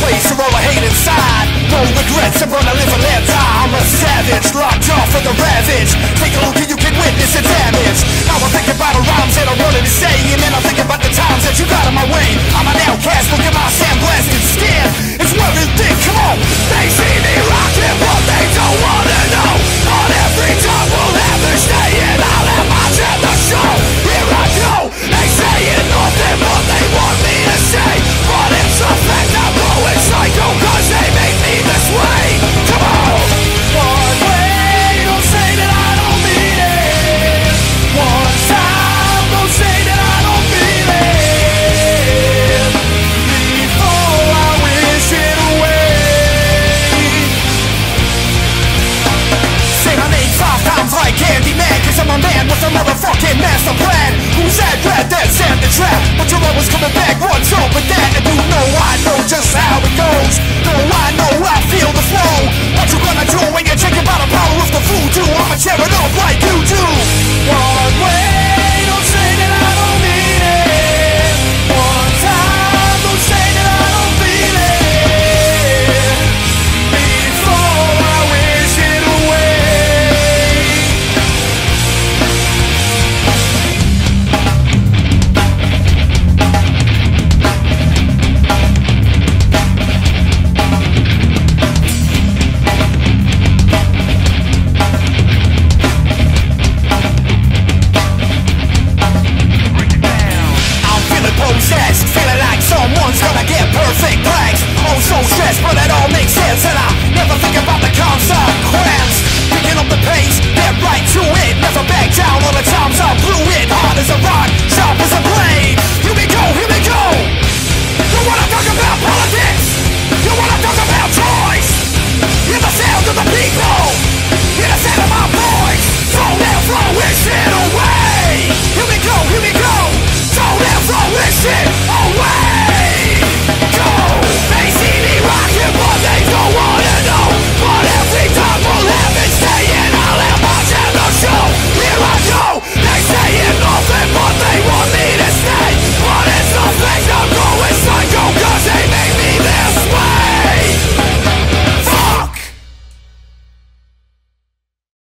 place for all the hate inside. No regrets, I'm gonna live and let die I'm a sad fucking master plan. Who's that? Rat that set the trap? But your love was coming back once with that. chest Feeling like someone's gonna get perfect blanks Oh so stressed but I.